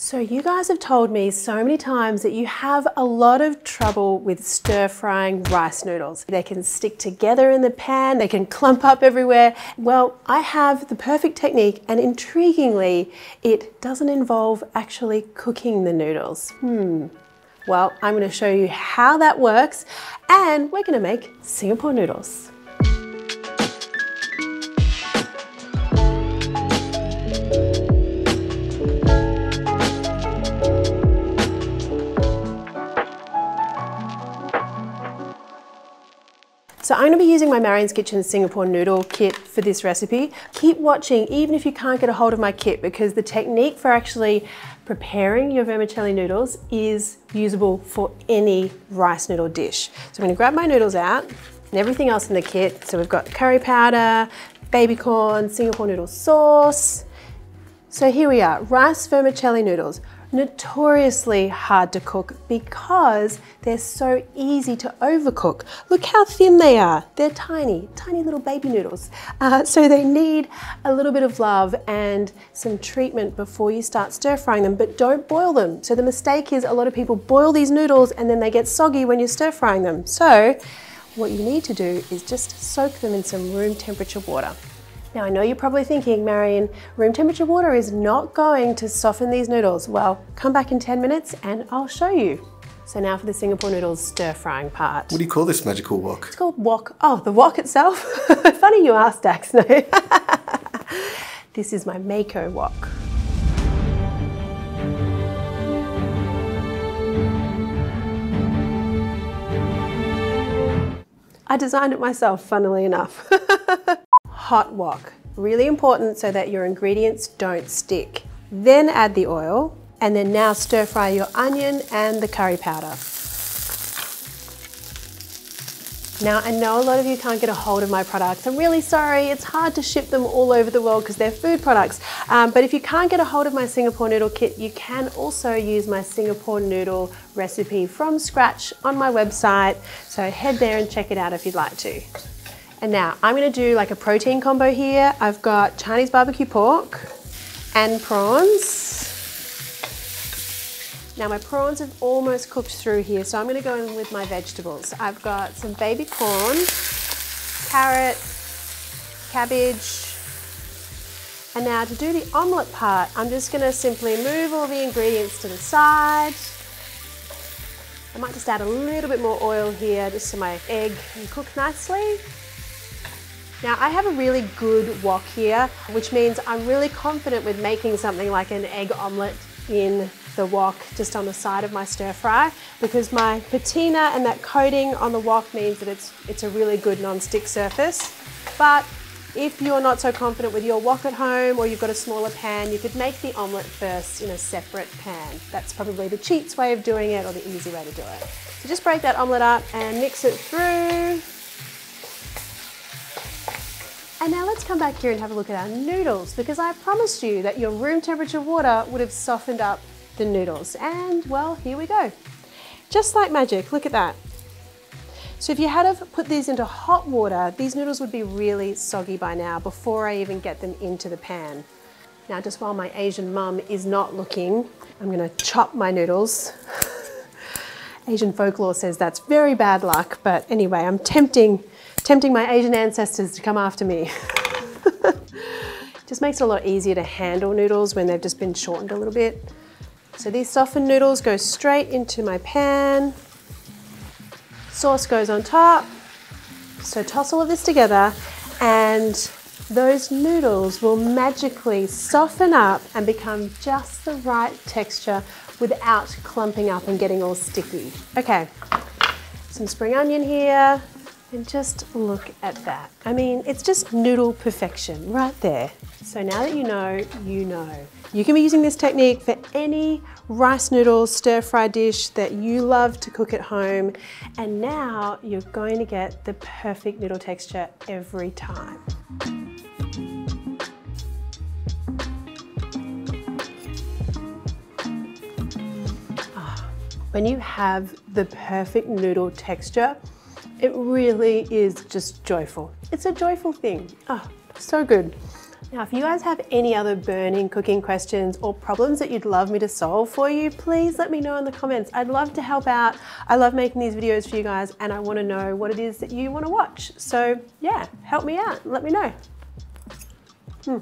So you guys have told me so many times that you have a lot of trouble with stir frying rice noodles. They can stick together in the pan, they can clump up everywhere. Well, I have the perfect technique and intriguingly, it doesn't involve actually cooking the noodles. Hmm. Well, I'm gonna show you how that works and we're gonna make Singapore noodles. So I'm going to be using my Marion's Kitchen Singapore noodle kit for this recipe. Keep watching even if you can't get a hold of my kit because the technique for actually preparing your vermicelli noodles is usable for any rice noodle dish. So I'm going to grab my noodles out and everything else in the kit. So we've got curry powder, baby corn, Singapore noodle sauce. So here we are, rice vermicelli noodles notoriously hard to cook because they're so easy to overcook. Look how thin they are. They're tiny, tiny little baby noodles. Uh, so they need a little bit of love and some treatment before you start stir frying them, but don't boil them. So the mistake is a lot of people boil these noodles and then they get soggy when you're stir frying them. So what you need to do is just soak them in some room temperature water. Now I know you're probably thinking, Marion, room temperature water is not going to soften these noodles. Well, come back in 10 minutes and I'll show you. So now for the Singapore noodles stir frying part. What do you call this magical wok? It's called wok. Oh, the wok itself? Funny you asked, Dax. No. this is my Mako wok. I designed it myself, funnily enough. hot wok. Really important so that your ingredients don't stick. Then add the oil and then now stir fry your onion and the curry powder. Now, I know a lot of you can't get a hold of my products. I'm really sorry. It's hard to ship them all over the world because they're food products. Um, but if you can't get a hold of my Singapore noodle kit, you can also use my Singapore noodle recipe from scratch on my website. So head there and check it out if you'd like to. And now I'm gonna do like a protein combo here. I've got Chinese barbecue pork and prawns. Now my prawns have almost cooked through here, so I'm gonna go in with my vegetables. I've got some baby corn, carrot, cabbage, and now to do the omelette part, I'm just gonna simply move all the ingredients to the side. I might just add a little bit more oil here just so my egg can cook nicely. Now I have a really good wok here, which means I'm really confident with making something like an egg omelette in the wok just on the side of my stir fry because my patina and that coating on the wok means that it's, it's a really good non-stick surface. But if you're not so confident with your wok at home or you've got a smaller pan, you could make the omelette first in a separate pan. That's probably the cheats way of doing it or the easy way to do it. So just break that omelette up and mix it through. And now let's come back here and have a look at our noodles because I promised you that your room temperature water would have softened up the noodles. And well, here we go. Just like magic, look at that. So if you had to put these into hot water, these noodles would be really soggy by now before I even get them into the pan. Now, just while my Asian mum is not looking, I'm gonna chop my noodles. Asian folklore says that's very bad luck, but anyway, I'm tempting tempting my Asian ancestors to come after me. just makes it a lot easier to handle noodles when they've just been shortened a little bit. So these softened noodles go straight into my pan. Sauce goes on top. So toss all of this together and those noodles will magically soften up and become just the right texture without clumping up and getting all sticky. Okay, some spring onion here, and just look at that. I mean, it's just noodle perfection right there. So now that you know, you know. You can be using this technique for any rice noodle stir fry dish that you love to cook at home. And now you're going to get the perfect noodle texture every time. Ah, when you have the perfect noodle texture, it really is just joyful. It's a joyful thing. Oh, so good. Now, if you guys have any other burning cooking questions or problems that you'd love me to solve for you, please let me know in the comments. I'd love to help out. I love making these videos for you guys and I wanna know what it is that you wanna watch. So yeah, help me out, let me know. Hmm.